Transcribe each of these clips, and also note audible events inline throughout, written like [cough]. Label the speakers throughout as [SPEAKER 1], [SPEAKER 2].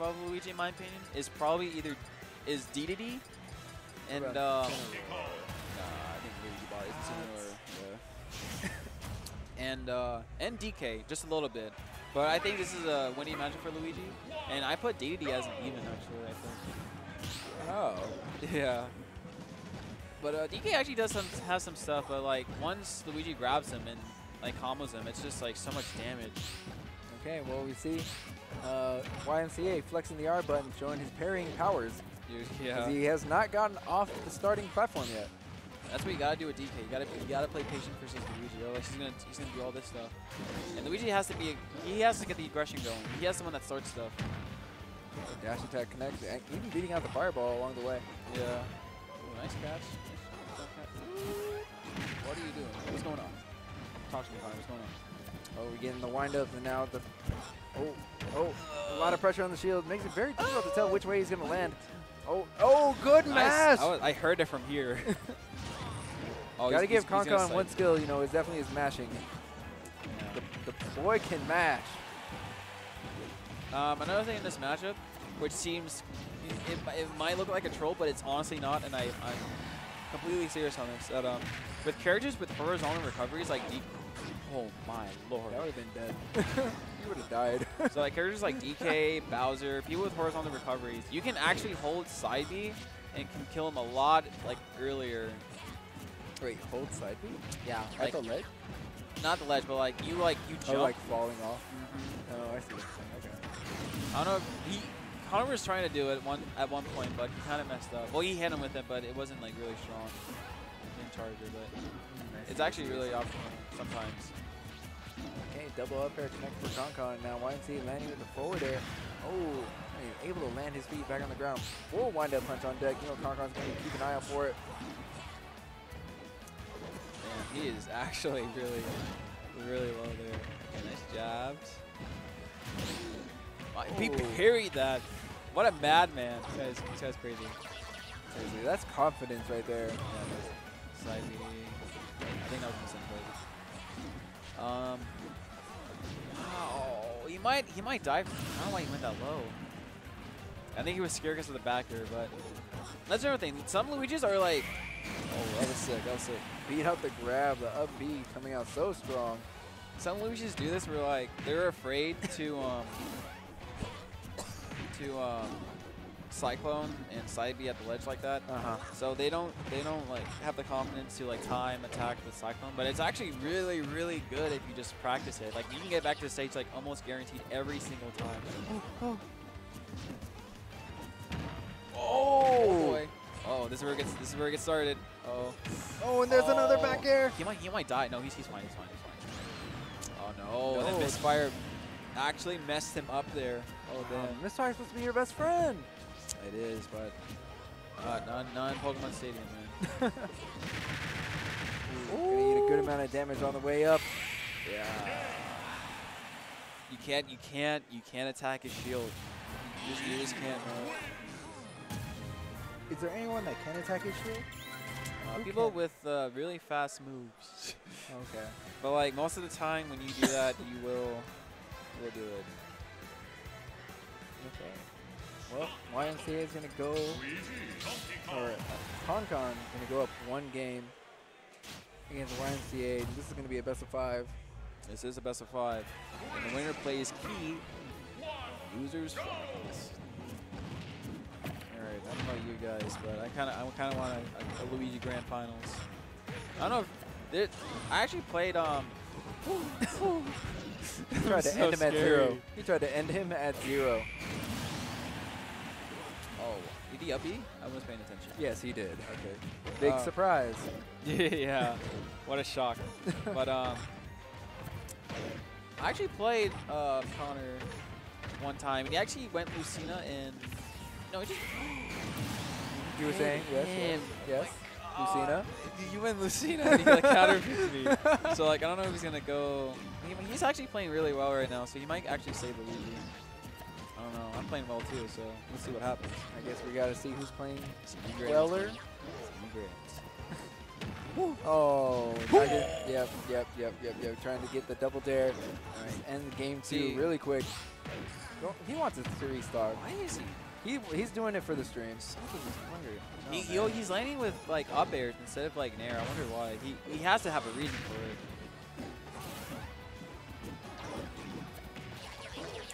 [SPEAKER 1] Waluigi, in my opinion, is probably either is DDD and um, nah, I think Luigi Ball is similar. Yeah. [laughs] and uh, and DK just a little bit, but I think this is a winning matchup for Luigi, and I put DDD as an even actually. I think.
[SPEAKER 2] Oh. [laughs]
[SPEAKER 1] Yeah. But uh, DK actually does some has some stuff, but like once Luigi grabs him and like combos him, it's just like so much damage.
[SPEAKER 2] Okay, well, we see uh, YMCA flexing the R button, showing his parrying powers.
[SPEAKER 1] Yeah.
[SPEAKER 2] He has not gotten off the starting platform yet.
[SPEAKER 1] That's what you gotta do with DK. You gotta you gotta play patient versus Luigi. Otherwise, he's gonna he's gonna do all this stuff. And Luigi has to be he has to get the aggression going. He has someone that starts stuff.
[SPEAKER 2] Dash attack connects, and even beating out the fireball along the way.
[SPEAKER 1] Yeah. Ooh, nice catch. What are you doing? What's going on? Talk to me, Connor. What's going on?
[SPEAKER 2] Oh, we're getting the windup, and now the. Oh, oh, a lot of pressure on the shield. Makes it very difficult to tell which way he's going to land. Oh, oh, good mash!
[SPEAKER 1] I, I heard it from here. [laughs] oh,
[SPEAKER 2] Gotta
[SPEAKER 1] he's-
[SPEAKER 2] give
[SPEAKER 1] he's
[SPEAKER 2] one skill, you know, is definitely his mashing.
[SPEAKER 1] Yeah.
[SPEAKER 2] The, the boy can mash.
[SPEAKER 1] Um, another thing in this matchup, which seems it, it might look like a troll, but it's honestly not, and I, I'm completely serious on this. That um, with characters with horizontal recoveries like D, oh my lord,
[SPEAKER 2] That would have been dead. [laughs] he would have died. [laughs]
[SPEAKER 1] so like characters like DK, Bowser, people with horizontal recoveries, you can actually hold side B and can kill them a lot like earlier.
[SPEAKER 2] Wait, hold side B?
[SPEAKER 1] Yeah,
[SPEAKER 2] At
[SPEAKER 1] like
[SPEAKER 2] the ledge?
[SPEAKER 1] not the ledge, but like you like you jump.
[SPEAKER 2] Oh, like falling off?
[SPEAKER 1] Mm -hmm.
[SPEAKER 2] Oh, I see what you're saying. Okay.
[SPEAKER 1] I don't know. If he Connor was trying to do it at one at one point, but he kind of messed up. Well, he hit him with it, but it wasn't like really strong in Charger. But it's actually really optional sometimes.
[SPEAKER 2] Okay, double up air connect for Concon. Now YMC landing with the forward air. Oh, able to land his feet back on the ground. Full wind up punch on deck. You know Concon's going to keep an eye out for it.
[SPEAKER 1] Man, he is actually [laughs] really, really low there. Okay, nice jabs. Wow, He
[SPEAKER 2] Oh.
[SPEAKER 1] parried that. What a madman. This guy's, this guy's crazy.
[SPEAKER 2] Seriously, that's confidence right there.
[SPEAKER 1] Yeah, B. I think that was play. Um. Wow. He might he might die. I don't know why he went that low. I think he was scared because of the back air, but that's another thing. Some Luigi's are like, oh, that was sick. That was sick.
[SPEAKER 2] Beat out the grab, the up B coming out so strong.
[SPEAKER 1] Some Luigi's do this where like they're afraid to um to um cyclone and side B at the ledge like that.
[SPEAKER 2] Uh-huh.
[SPEAKER 1] So they don't they don't like have the confidence to like time attack with Cyclone, but it's actually really really good if you just practice it. Like you can get back to the stage like almost guaranteed every single time.
[SPEAKER 2] Oh,
[SPEAKER 1] Oh boy. Oh, this is where it gets this is where it gets started. Oh.
[SPEAKER 2] oh, and there's another
[SPEAKER 1] Oh.
[SPEAKER 2] back air.
[SPEAKER 1] He might he might die. No, he's he's fine. He's fine. He's fine. Oh no!
[SPEAKER 2] No.
[SPEAKER 1] That misfire actually messed him up there. Oh
[SPEAKER 2] Damn. Miss supposed to be your best friend.
[SPEAKER 1] It is, but uh, not Pokemon Stadium, man. [laughs]
[SPEAKER 2] Ooh, Gonna eat a good amount of damage on the way up.
[SPEAKER 1] Yeah. You can't, you can't, you can't attack his shield. You just, you just can't. man.
[SPEAKER 2] Is there anyone that can attack his shield?
[SPEAKER 1] Uh, people
[SPEAKER 2] can?
[SPEAKER 1] with uh, really fast moves. [laughs]
[SPEAKER 2] Okay.
[SPEAKER 1] but like most of the time when you do that, you will, will do it.
[SPEAKER 2] Well, YMCA is going to go, or uh, Concon going to go up one game against YMCA. This is going to be a best of five.
[SPEAKER 1] This is a best of five, and the winner plays key. Losers. All right, I don't know about you guys, but I kind of, I kind of want a, a, a Luigi Grand Finals. I don't know if there, I actually played um. [laughs]
[SPEAKER 2] He tried to [laughs]
[SPEAKER 1] So
[SPEAKER 2] end him at zero. He tried to end him at zero.
[SPEAKER 1] Oh, did he up? I was paying attention.
[SPEAKER 2] Yes, he did.
[SPEAKER 1] Okay.
[SPEAKER 2] Big
[SPEAKER 1] Uh,
[SPEAKER 2] surprise. [laughs]
[SPEAKER 1] yeah, what a shock. but um, I actually played uh, Connor one time, and he actually went Lucina and no, he just [gasps]
[SPEAKER 2] You were saying yes, yes, yes.
[SPEAKER 1] Uh,
[SPEAKER 2] Lucina.
[SPEAKER 1] You went Lucina, and he like counterpicked me. So like I don't know if he's gonna go. He, he's actually playing really well right now, so he might actually save Luigi. I don't know. I'm playing well too, so let's see what happens.
[SPEAKER 2] I guess we got to see who's playing Weller. [laughs] Oh, Nugget. Yep, yep, yep, yep, yep. Trying to get the double dare.
[SPEAKER 1] All right.
[SPEAKER 2] End the game two really quick. He wants a three stock.
[SPEAKER 1] Why is he?
[SPEAKER 2] He he's doing it for the streams.
[SPEAKER 1] Something is hungry. He, yo, he's landing with like up airs instead of like nair. I wonder why. He he has to have a reason for it.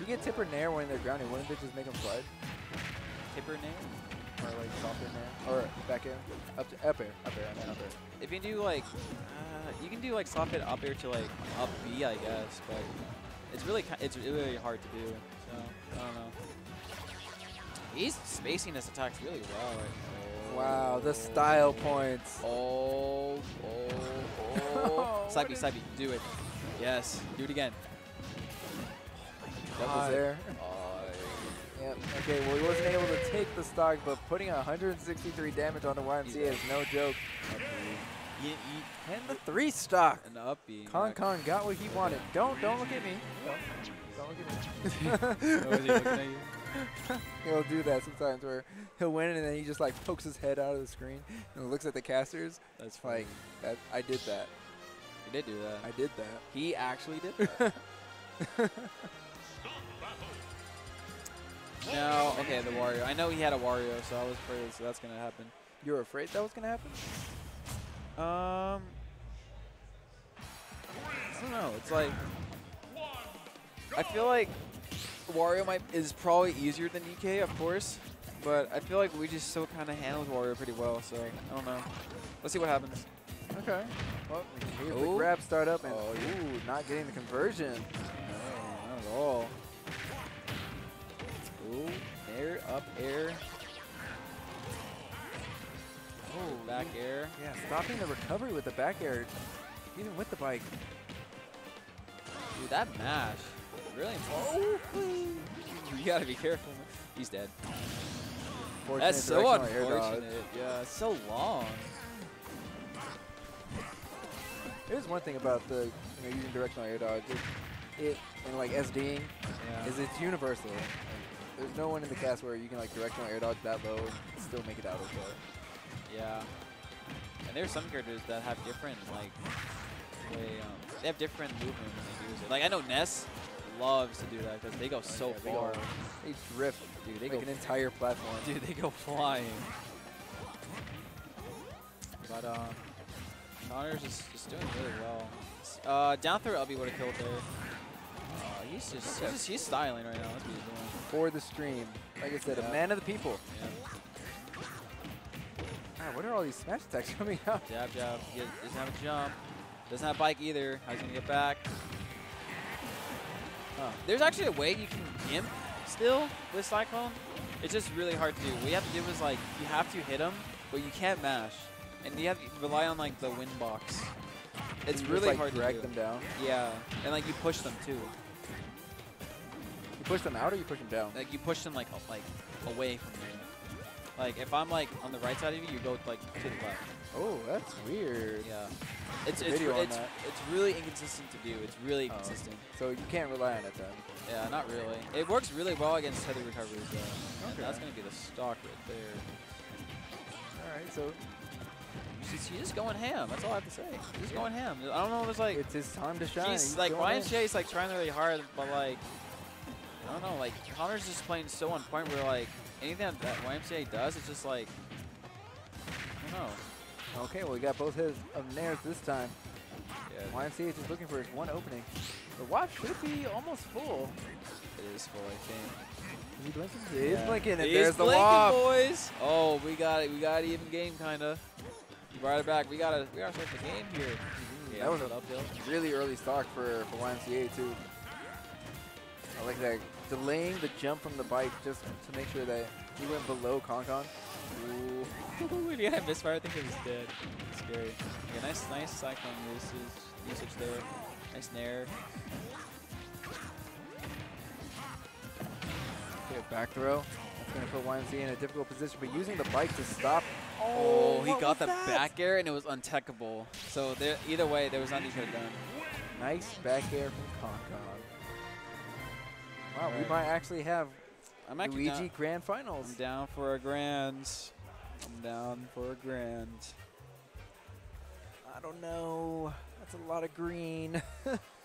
[SPEAKER 2] You get tip or nair when they're grounded, wouldn't it just make them slide?
[SPEAKER 1] Tipper nair.
[SPEAKER 2] Or like softer nair? Or back air? Up, to, up air. Up air. I meant up air.
[SPEAKER 1] If you do like, uh, you can do like soft hit up air to like up B, I guess, but it's really it's really hard to do. So I don't know. He's spacing his attacks really well. Right
[SPEAKER 2] Wow, the style points.
[SPEAKER 1] Oh, oh, oh.
[SPEAKER 2] Oh,
[SPEAKER 1] side B, side B. Do it. Yes. Do it again.
[SPEAKER 2] That was there. Yep. Okay, well, he wasn't able to take the stock, but putting 163 damage on the YMCA is no joke.
[SPEAKER 1] you, you,
[SPEAKER 2] And the three stock.
[SPEAKER 1] an up B.
[SPEAKER 2] Con Con got what he wanted. Don't don't look at me. Don't, don't look at me.
[SPEAKER 1] He looking at you?
[SPEAKER 2] He'll do that sometimes where he'll win and then he just like pokes his head out of the screen and looks at the casters.
[SPEAKER 1] That's funny.
[SPEAKER 2] Like that I did that.
[SPEAKER 1] He did do that.
[SPEAKER 2] I did that.
[SPEAKER 1] He actually did [laughs] that. Now, okay, the Wario. I know he had a Wario, so I was afraid so that's gonna happen.
[SPEAKER 2] You were afraid that was gonna happen?
[SPEAKER 1] Um, I don't know. It's like I feel like Wario might is probably easier than DK, of course, but I feel like we just still kind of handled Wario pretty well. So I don't know. Let's see what happens.
[SPEAKER 2] Okay. Well, here's the grab start up and
[SPEAKER 1] Oh,
[SPEAKER 2] ooh, not getting the conversion.
[SPEAKER 1] No, not at all. Ooh, air, up air.
[SPEAKER 2] Oh,
[SPEAKER 1] Back air.
[SPEAKER 2] Yeah, stopping the recovery with the back air, even with the bike.
[SPEAKER 1] Dude, that mash. Really important. Oh. [laughs] you gotta be careful. He's dead.
[SPEAKER 2] Fortunate
[SPEAKER 1] That's so unfortunate. Yeah, it's so long.
[SPEAKER 2] There's one thing about the you know using directional air dodge. It, it and like SDing
[SPEAKER 1] Yeah.
[SPEAKER 2] is it's universal. There's no one in the cast where you can like directional air dodge that low and still make it out of okay.
[SPEAKER 1] Yeah. And there's some characters that have different like way um they have different movement when they use it. Like I know Ness loves to do that because they go so
[SPEAKER 2] Yeah, they
[SPEAKER 1] far.
[SPEAKER 2] go- They drift,
[SPEAKER 1] Dude, they
[SPEAKER 2] like
[SPEAKER 1] go
[SPEAKER 2] an entire platform.
[SPEAKER 1] Dude, they go flying. But um, Connor's just, just doing really well. Uh, down throw up B would have killed there. Uh, he's just he's, just, he's styling right now. That's what he's doing.
[SPEAKER 2] For the stream. Like I said,
[SPEAKER 1] Yeah.
[SPEAKER 2] a man of the people.
[SPEAKER 1] Yeah.
[SPEAKER 2] God, what are all these smash attacks coming out?
[SPEAKER 1] Jab, jab. He doesn't have a jump. Doesn't have bike either. How's he gonna get back? Huh. There's actually a way you can gimp still with Cyclone. It's just really hard to do. What you have to do is like you have to hit him, but you can't mash, and you have to rely on like the wind box. It's
[SPEAKER 2] You just,
[SPEAKER 1] really
[SPEAKER 2] like,
[SPEAKER 1] hard
[SPEAKER 2] drag
[SPEAKER 1] to do.
[SPEAKER 2] them down.
[SPEAKER 1] Yeah, and like you push them too.
[SPEAKER 2] You push them out or you push them down?
[SPEAKER 1] Like you push them like like away from you. Like if I'm like on the right side of you, you go like to the left.
[SPEAKER 2] Oh, that's weird.
[SPEAKER 1] Yeah. It's it's
[SPEAKER 2] video
[SPEAKER 1] re-
[SPEAKER 2] on
[SPEAKER 1] it's, it's really inconsistent to do. It's really
[SPEAKER 2] Oh.
[SPEAKER 1] inconsistent.
[SPEAKER 2] So you can't rely on it then.
[SPEAKER 1] Yeah, not really. It works really well against heavy recoveries though.
[SPEAKER 2] Okay.
[SPEAKER 1] that's gonna be the stock right there.
[SPEAKER 2] All right, so
[SPEAKER 1] She's, she's just going ham. That's all I have to say. She's just going ham. I don't know. There's like
[SPEAKER 2] it's his time to shine.
[SPEAKER 1] she's
[SPEAKER 2] He's
[SPEAKER 1] like Ryan. Shea's like trying really hard, but like I don't know. Like Connor's just playing so on point where like anything that, YMCA does, it's just like I don't know.
[SPEAKER 2] Okay, well we got both his of nairs this time.
[SPEAKER 1] Yeah,
[SPEAKER 2] YMCA is just looking for his one opening. The watch should be almost full.
[SPEAKER 1] it is full. I think.
[SPEAKER 2] Is he blinking? He is blinking, and
[SPEAKER 1] He's
[SPEAKER 2] there's the
[SPEAKER 1] blinking,
[SPEAKER 2] wop.
[SPEAKER 1] boys. Oh, we got it. We got an even game, kinda. You brought it back. We gotta, we gotta start the game here. Mm-hmm. Okay,
[SPEAKER 2] That was a
[SPEAKER 1] uphill.
[SPEAKER 2] really early stock for, for YMCA too. I like that. Delaying the jump from the bike just to make sure that he went below Concon.
[SPEAKER 1] Ooh. [laughs] yeah, misfire. I think it was dead. Scary. Okay, nice, nice cyclone usage, usage there. Nice nair.
[SPEAKER 2] Okay, back throw. That's going to put YMCA in a difficult position, but using the bike to stop.
[SPEAKER 1] Oh, oh
[SPEAKER 2] he
[SPEAKER 1] got the
[SPEAKER 2] that?
[SPEAKER 1] back air and it was untechable. So there, either way, there was nothing he could have done.
[SPEAKER 2] Nice back air from Concon. Wow, we might actually have
[SPEAKER 1] I'm actually
[SPEAKER 2] Luigi
[SPEAKER 1] down,
[SPEAKER 2] Grand Finals.
[SPEAKER 1] I'm down for a grand. I'm down for a grand.
[SPEAKER 2] I don't know. That's a lot of green. [laughs]